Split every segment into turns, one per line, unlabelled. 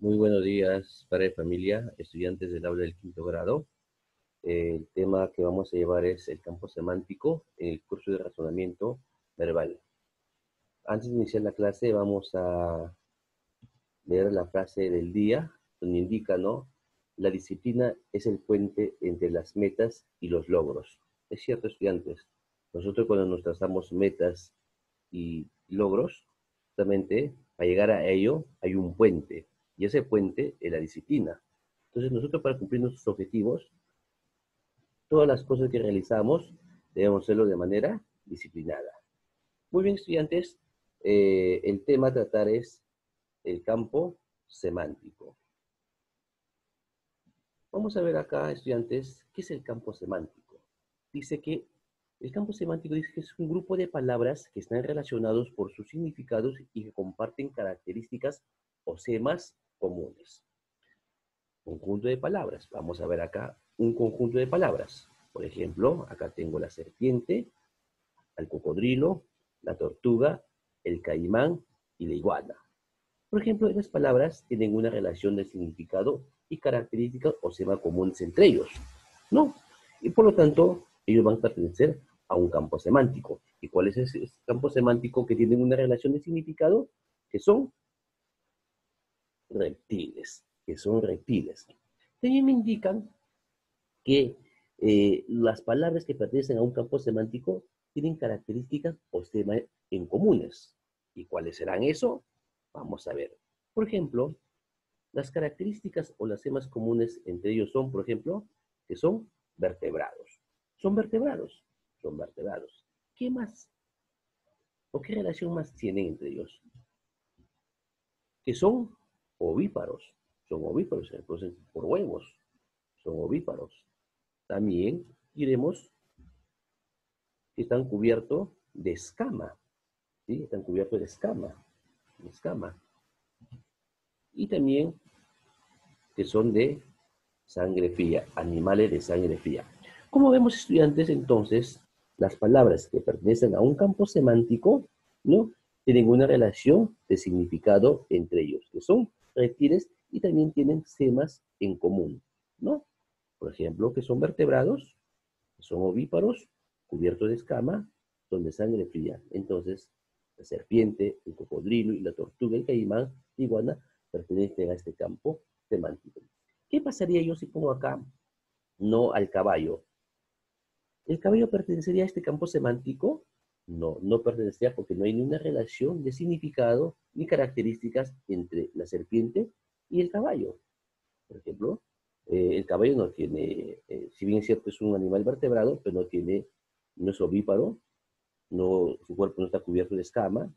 Muy buenos días, padre de familia, estudiantes del aula del quinto grado. el tema que vamos a llevar es el campo semántico en el curso de razonamiento verbal. Antes de iniciar la clase vamos a leer la frase del día, donde indica, ¿no? La disciplina es el puente entre las metas y los logros. Es cierto, estudiantes. Nosotros cuando nos trazamos metas y logros, justamente para llegar a ello hay un puente y ese puente es la disciplina. Entonces nosotros para cumplir nuestros objetivos, todas las cosas que realizamos debemos hacerlo de manera disciplinada. Muy bien, estudiantes, eh, el tema a tratar es el campo semántico. Vamos a ver acá, estudiantes, ¿qué es el campo semántico? Dice que el campo semántico dice que es un grupo de palabras que están relacionados por sus significados y que comparten características o semas comunes. Conjunto de palabras. Vamos a ver acá un conjunto de palabras. Por ejemplo, acá tengo la serpiente, el cocodrilo, la tortuga, el caimán y la iguana. Por ejemplo, esas palabras tienen una relación de significado y características o sema comunes entre ellos. ¿No? Y por lo tanto, ellos van a pertenecer a un campo semántico. ¿Y cuál es ese campo semántico que tiene una relación de significado? Que son reptiles, que son reptiles. También me indican que eh, las palabras que pertenecen a un campo semántico tienen características o temas en comunes. ¿Y cuáles serán eso? Vamos a ver. Por ejemplo, las características o las temas comunes entre ellos son, por ejemplo, que son vertebrados. Son vertebrados, son vertebrados. ¿Qué más? ¿O qué relación más tienen entre ellos? Que son ovíparos. Son ovíparos, se por huevos. Son ovíparos. También diremos que están cubiertos de escama. ¿sí? Están cubiertos de escama. De escama. Y también que son de sangre fría, animales de sangre fría. Como vemos, estudiantes, entonces, las palabras que pertenecen a un campo semántico, ¿no? Tienen una relación de significado entre ellos, que son reptiles y también tienen semas en común, ¿no? Por ejemplo, que son vertebrados, son ovíparos, cubiertos de escama, son de sangre fría. Entonces, la serpiente, el cocodrilo y la tortuga, el caimán, iguana, pertenecen a este campo semántico. ¿Qué pasaría yo si pongo acá no al caballo? ¿El caballo pertenecería a este campo semántico? No, no pertenecía porque no hay ninguna relación de significado ni características entre la serpiente y el caballo. Por ejemplo, eh, el caballo no tiene, eh, si bien es cierto es un animal vertebrado, pero no tiene, no es ovíparo, no, su cuerpo no está cubierto de escama,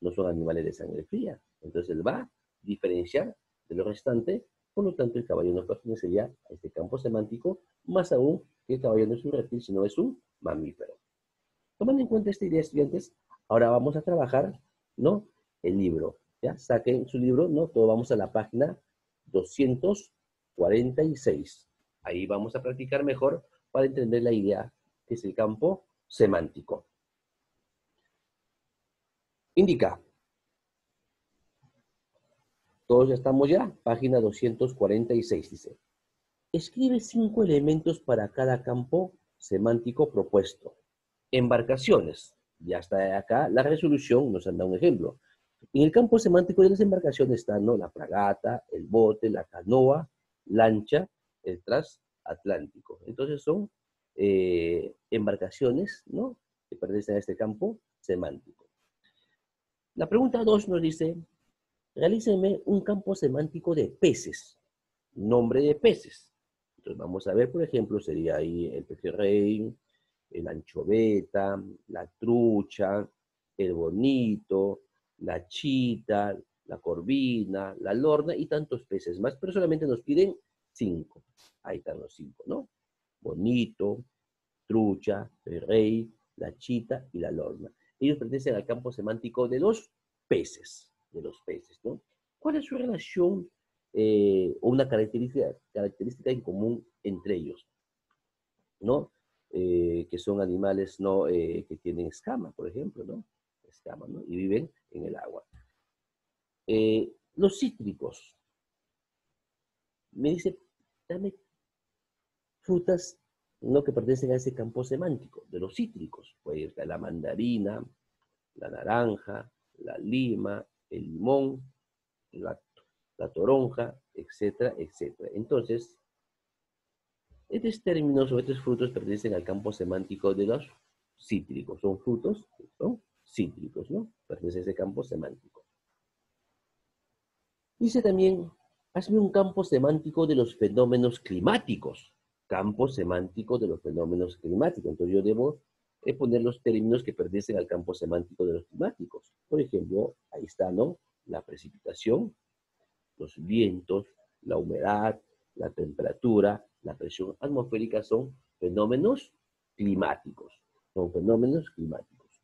no son animales de sangre fría. Entonces él va a diferenciar de lo restante, por lo tanto el caballo no pertenecería a este campo semántico, más aún que el caballo no es un reptil, sino es un mamífero. Tomando en cuenta esta idea, estudiantes, ahora vamos a trabajar, ¿no? El libro. Ya saquen su libro, ¿no? Todo vamos a la página 246. Ahí vamos a practicar mejor para entender la idea que es el campo semántico. Indica. Todos ya estamos ya. Página 246 dice. Escribe cinco elementos para cada campo semántico propuesto embarcaciones. Ya está acá la resolución, nos han dado un ejemplo. En el campo semántico de las embarcaciones están ¿no? la fragata, el bote, la canoa, lancha, el transatlántico. Entonces son eh, embarcaciones ¿no? que pertenecen a este campo semántico. La pregunta 2 nos dice, realíceme un campo semántico de peces, nombre de peces. Entonces vamos a ver, por ejemplo, sería ahí el pejerrey, el anchoveta, la trucha, el bonito, la chita, la corvina, la lorna y tantos peces más, pero solamente nos piden cinco. Ahí están los cinco, ¿no? Bonito, trucha, el rey, la chita y la lorna. Ellos pertenecen al campo semántico de los peces, de los peces, ¿no? ¿Cuál es su relación eh, o una característica, característica en común entre ellos? ¿No? Eh, que son animales ¿no? Eh, que tienen escama, por ejemplo, ¿no? Escama, ¿no? Y viven en el agua. Eh, los cítricos. me dice, dame frutas no que pertenecen a ese campo semántico, de los cítricos. Puede ser la mandarina, la naranja, la lima, el limón, la, la toronja, etcétera, etcétera. Entonces, estos términos o estos frutos pertenecen al campo semántico de los cítricos. Son frutos, son cítricos, ¿no? Pertenece a ese campo semántico. Dice también, hazme un campo semántico de los fenómenos climáticos. Campo semántico de los fenómenos climáticos. Entonces yo debo poner los términos que pertenecen al campo semántico de los climáticos. Por ejemplo, ahí está, ¿no? La precipitación, los vientos, la humedad, la temperatura, la presión atmosférica son fenómenos climáticos. Son fenómenos climáticos.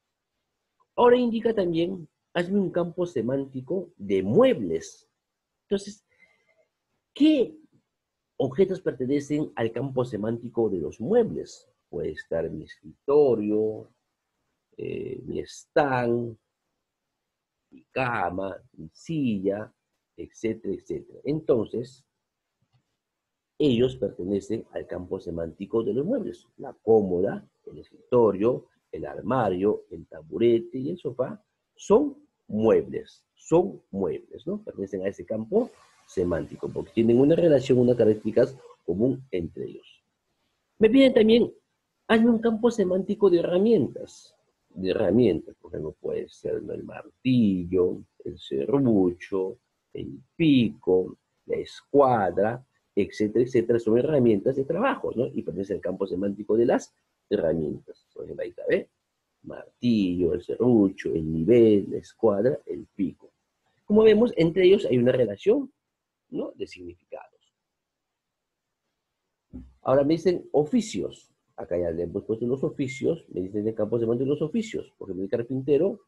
Ahora indica también, hazme un campo semántico de muebles. Entonces, ¿qué objetos pertenecen al campo semántico de los muebles? Puede estar mi escritorio, eh, mi stand, mi cama, mi silla, etcétera, etcétera. Entonces, ellos pertenecen al campo semántico de los muebles. La cómoda, el escritorio, el armario, el taburete y el sofá son muebles, son muebles, ¿no? Pertenecen a ese campo semántico, porque tienen una relación, una características común entre ellos. Me piden también, hazme un campo semántico de herramientas, de herramientas, por ejemplo, puede ser el martillo, el serrucho, el pico, la escuadra, etcétera, etcétera, son herramientas de trabajo, ¿no? Y pertenece al campo semántico de las herramientas. Por ejemplo, ahí está. Martillo, el serrucho, el nivel, la escuadra, el pico. Como vemos, entre ellos hay una relación, ¿no? De significados. Ahora me dicen oficios. Acá ya le hemos puesto los oficios, me dicen el campo semántico los oficios. Porque el carpintero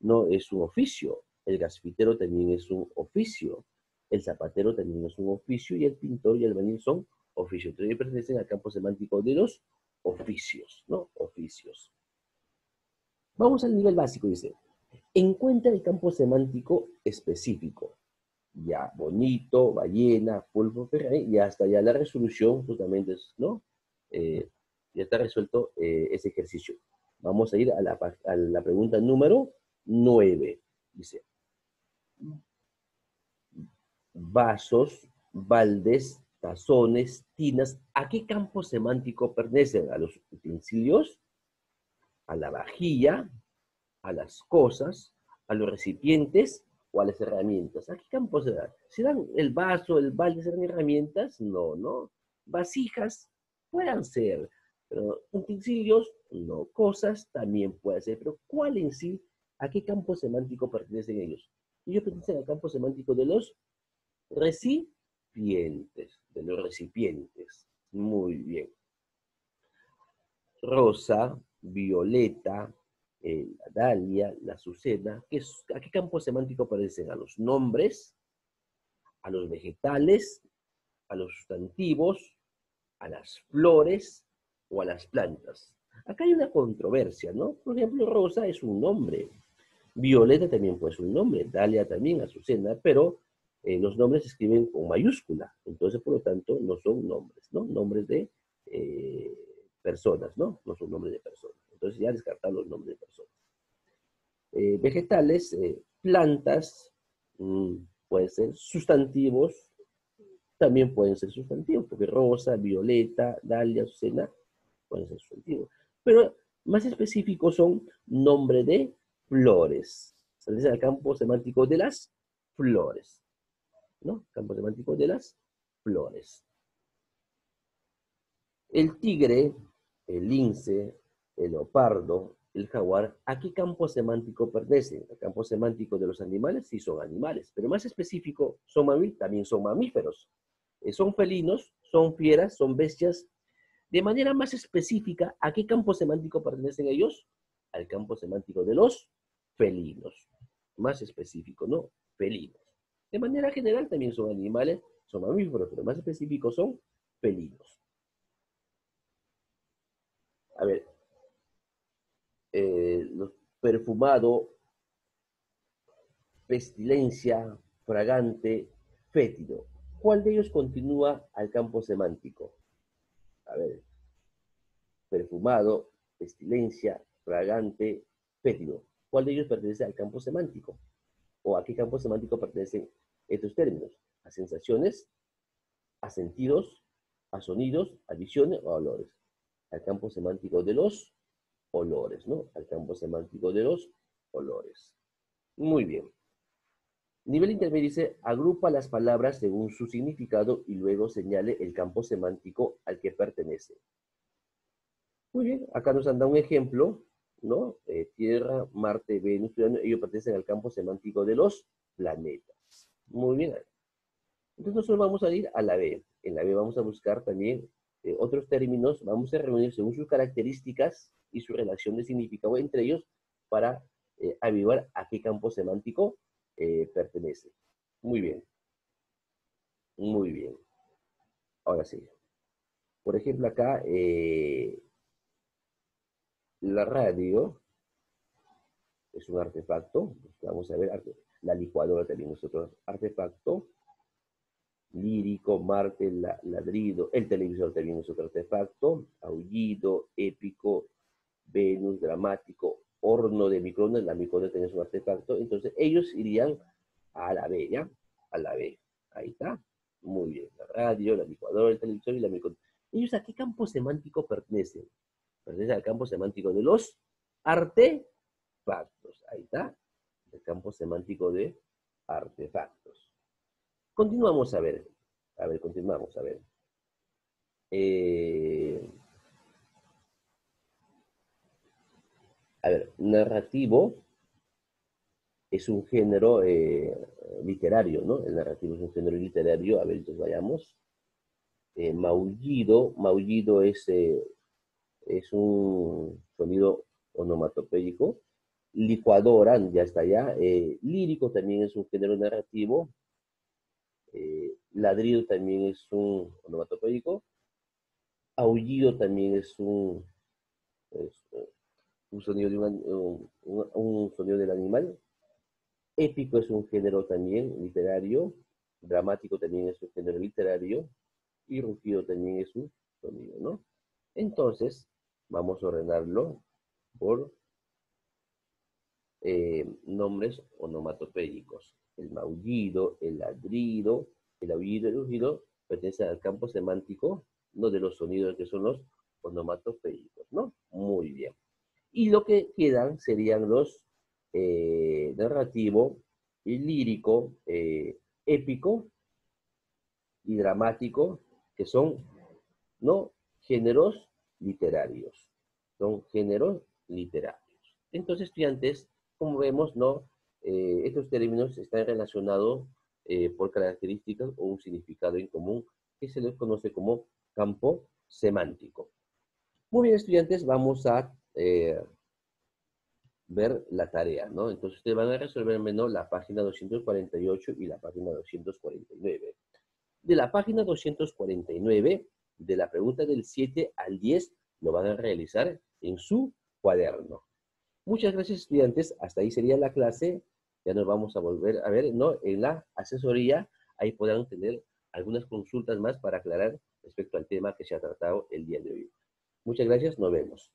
no es un oficio, el gasfitero también es un oficio el zapatero también es un oficio y el pintor y el albañil son oficios. Entonces pertenecen al campo semántico de los oficios, ¿no? Oficios. Vamos al nivel básico, dice. Encuentra el campo semántico específico. Ya, bonito, ballena, pulpo, y hasta ya la resolución justamente, ¿no? Eh, ya está resuelto eh, ese ejercicio. Vamos a ir a la, a la pregunta número 9. Dice, vasos, baldes, tazones, tinas, ¿a qué campo semántico pertenecen? ¿A los utensilios? ¿A la vajilla? ¿A las cosas? ¿A los recipientes? ¿O a las herramientas? ¿A qué campo se dan? ¿Serán el vaso, el balde, serán herramientas? No, ¿no? Vasijas puedan ser, pero utensilios, no. Cosas también pueden ser, pero ¿cuál en sí? ¿A qué campo semántico pertenecen ellos? Ellos pertenecen al campo semántico de los recipientes, de los recipientes. Muy bien. Rosa, violeta, eh, la dalia, la azucena. ¿A qué campo semántico aparecen? A los nombres, a los vegetales, a los sustantivos, a las flores o a las plantas. Acá hay una controversia, ¿no? Por ejemplo, rosa es un nombre. Violeta también puede ser un nombre, Dalia también, Azucena, pero eh, los nombres se escriben con mayúscula, entonces por lo tanto no son nombres, ¿no? Nombres de eh, personas, ¿no? No son nombres de personas. Entonces ya descartar los nombres de personas. Eh, vegetales, plantas, mm, pueden ser sustantivos, también pueden ser sustantivos, porque rosa, violeta, dalia, azucena, pueden ser sustantivos. Pero más específicos son nombre de flores. Se dice al campo semántico de las flores. ¿No? Campo semántico de las flores. El tigre, el lince, el leopardo, el jaguar, ¿a qué campo semántico pertenecen? ¿Al campo semántico de los animales? Sí, son animales, pero más específico, son mamíferos, también son mamíferos. Eh, son felinos, son fieras, son bestias. De manera más específica, ¿a qué campo semántico pertenecen ellos? Al campo semántico de los felinos. Más específico, ¿no? Felinos. De manera general también son animales, son mamíferos, pero más específicos son felinos. A ver, eh, perfumado, pestilencia, fragante, fétido. ¿Cuál de ellos continúa al campo semántico? A ver, perfumado, pestilencia, fragante, fétido. ¿Cuál de ellos pertenece al campo semántico? ¿O a qué campo semántico pertenecen estos términos? ¿A sensaciones? ¿A sentidos? ¿A sonidos? ¿A visiones o a olores? Al campo semántico de los olores, ¿no? Al campo semántico de los olores. Muy bien. Nivel intermedio dice, agrupa las palabras según su significado y luego señale el campo semántico al que pertenece. Muy bien, acá nos han dado un ejemplo, ¿no? Eh, Tierra, Marte, Venus, ellos pertenecen al campo semántico de los planetas. Muy bien. Entonces nosotros vamos a ir a la B. En la B vamos a buscar también eh, otros términos, vamos a reunir según sus características y su relación de significado entre ellos para eh, avivar a qué campo semántico eh, pertenece. Muy bien. Muy bien. Ahora sí. Por ejemplo, acá eh, la radio es un artefacto. Vamos a ver, la licuadora también es otro artefacto. Lírico, Marte, ladrido. El televisor también es otro artefacto. Aullido, épico, Venus, dramático, horno de microondas, la microondas tiene su artefacto, entonces ellos irían a la B, ¿ya? A la B. Ahí está. Muy bien. La radio, la licuadora, el televisor y la microondas. ¿Ellos a qué campo semántico pertenecen? Pertenecen al campo semántico de los artefactos. Ahí está. El campo semántico de artefactos. Continuamos a ver. A ver, continuamos a ver. Eh, A ver, narrativo es un género eh, literario, ¿no? El narrativo es un género literario. A ver, entonces vayamos. Eh, maullido, maullido es, es un sonido onomatopéyico. Licuadora, ya está ya. lírico también es un género narrativo. ladrido también es un onomatopéyico. Aullido también es un, un sonido, de un, sonido del animal. Épico es un género también literario, dramático también es un género literario, y rugido también es un sonido, ¿no? Entonces, vamos a ordenarlo por eh, nombres onomatopédicos. El maullido, el ladrido, el aullido, el rugido pertenecen al campo semántico, no de los sonidos que son los onomatopédicos, ¿no? Muy bien. Y lo que quedan serían los eh, narrativo, lírico, eh, épico y dramático, que son ¿no? géneros literarios. Son géneros literarios. Entonces, estudiantes, como vemos, ¿no? Eh, estos términos están relacionados por características o un significado en común que se les conoce como campo semántico. Muy bien, estudiantes, vamos a eh, ver la tarea, ¿no? Entonces ustedes van a resolver menos la página 248 y la página 249. De la página 249, de la pregunta del 7 al 10, lo van a realizar en su cuaderno. Muchas gracias, estudiantes. Hasta ahí sería la clase. Ya nos vamos a volver a ver, ¿no? En la asesoría, ahí podrán tener algunas consultas más para aclarar respecto al tema que se ha tratado el día de hoy. Muchas gracias, nos vemos.